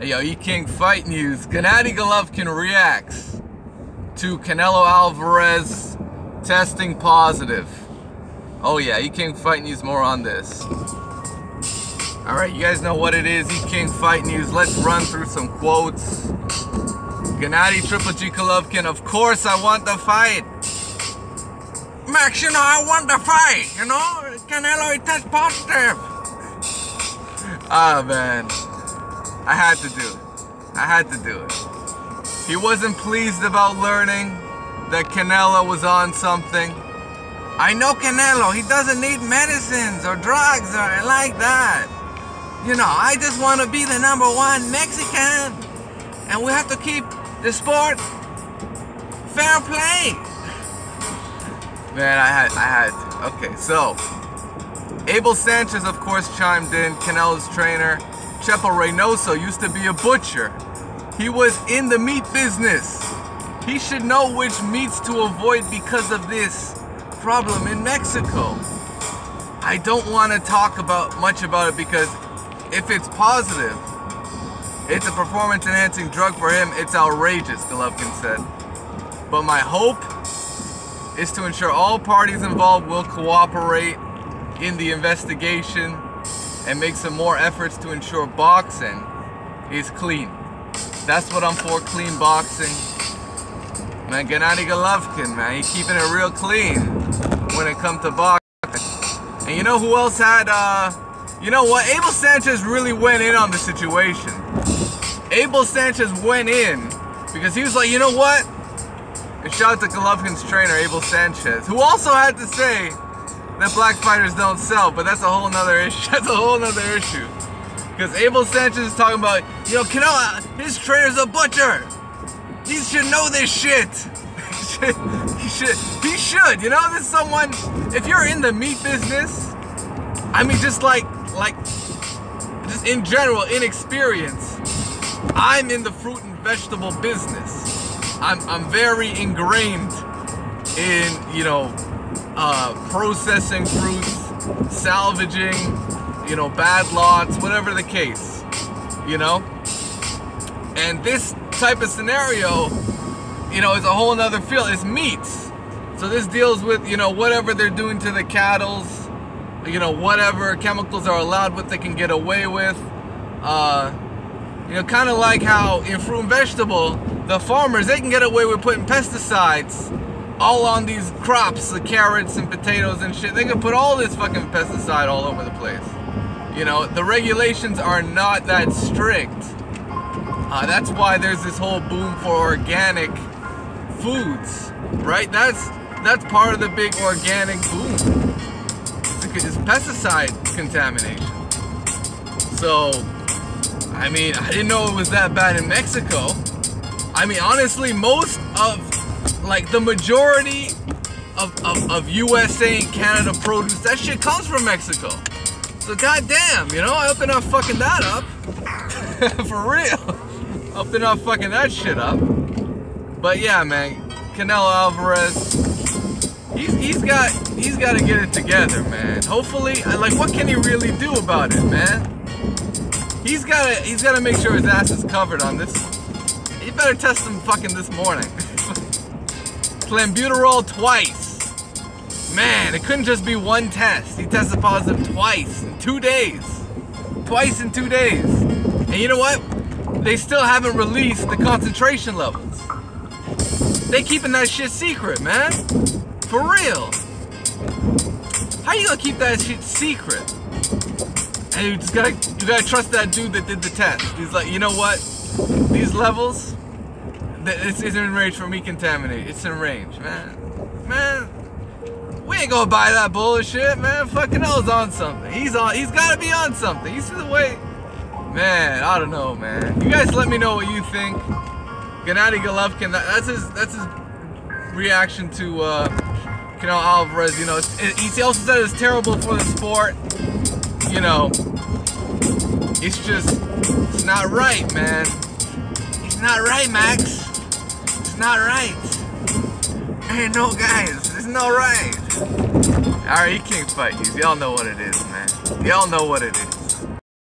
Hey, yo, E King Fight News. Gennady Golovkin reacts to Canelo Alvarez testing positive. Oh, yeah, E King Fight News, more on this. Alright, you guys know what it is. E King Fight News. Let's run through some quotes. Gennady Triple G Golovkin, of course, I want the fight. Max, you know, I want the fight, you know? Canelo, he tests positive. Ah, man. I had to do it. I had to do it. He wasn't pleased about learning that Canelo was on something. I know Canelo, he doesn't need medicines or drugs or like that. You know, I just want to be the number one Mexican. And we have to keep the sport fair play. Man, I had, I had. Okay, so Abel Sanchez, of course, chimed in. Canelo's trainer, Chepo Reynoso, used to be a butcher. He was in the meat business. He should know which meats to avoid because of this problem in Mexico. I don't want to talk about much about it because if it's positive, it's a performance enhancing drug for him. It's outrageous, Golovkin said. But my hope is to ensure all parties involved will cooperate in the investigation and make some more efforts to ensure boxing is clean. That's what I'm for, clean boxing. Man, Gennady Golovkin, man, he keeping it real clean when it comes to boxing. And you know who else had, uh, you know what? Abel Sanchez really went in on the situation. Abel Sanchez went in because he was like, you know what? And shout out to Golovkin's trainer, Abel Sanchez, who also had to say that black fighters don't sell, but that's a whole nother issue. That's a whole nother issue. Because Abel Sanchez is talking about, you know, Canelo, his trainer's a butcher. He should know this shit. he, should, he should, he should, you know, this is someone, if you're in the meat business, I mean, just like, like, just in general, inexperience, I'm in the fruit and vegetable business. I'm, I'm very ingrained in, you know, uh, processing fruits, salvaging, you know, bad lots, whatever the case, you know? And this type of scenario, you know, is a whole nother field. It's meats. So this deals with, you know, whatever they're doing to the cattle's, you know, whatever chemicals are allowed, what they can get away with. Uh, you know, kind of like how in fruit and vegetable, the farmers, they can get away with putting pesticides all on these crops, the carrots and potatoes and shit. They can put all this fucking pesticide all over the place. You know, the regulations are not that strict. Uh, that's why there's this whole boom for organic foods, right? That's that's part of the big organic boom. It's, it's pesticide contamination. So, I mean, I didn't know it was that bad in Mexico. I mean, honestly, most of like the majority of, of, of, USA and Canada produce, that shit comes from Mexico. So goddamn, you know, I hope they're not fucking that up. For real. I hope they're not fucking that shit up. But yeah, man, Canelo Alvarez, he's he's got he's got to get it together, man. Hopefully, like, what can he really do about it, man? He's gotta he's gotta make sure his ass is covered on this. He better test him fucking this morning. Clenbuterol twice. Man, it couldn't just be one test. He tested positive twice in two days. Twice in two days. And you know what? They still haven't released the concentration levels. They keeping that shit secret, man. For real. How you gonna keep that shit secret? And you just gotta you gotta trust that dude that did the test. He's like, you know what? These levels, it's, it's in range for me contaminate. It's in range, man. Man, we ain't gonna buy that bullshit, man. Fucking L's on something. He's on. He's gotta be on something. You see the way, man. I don't know, man. You guys, let me know what you think. Gennady Golovkin. That, that's his. That's his reaction to uh, Canelo Alvarez. You know, he also said it's terrible for the sport. You know, it's just, it's not right, man. It's not right, Max. Not right. Hey, no, guys, it's not right. Alright, you can't fight these. Y'all know what it is, man. Y'all know what it is.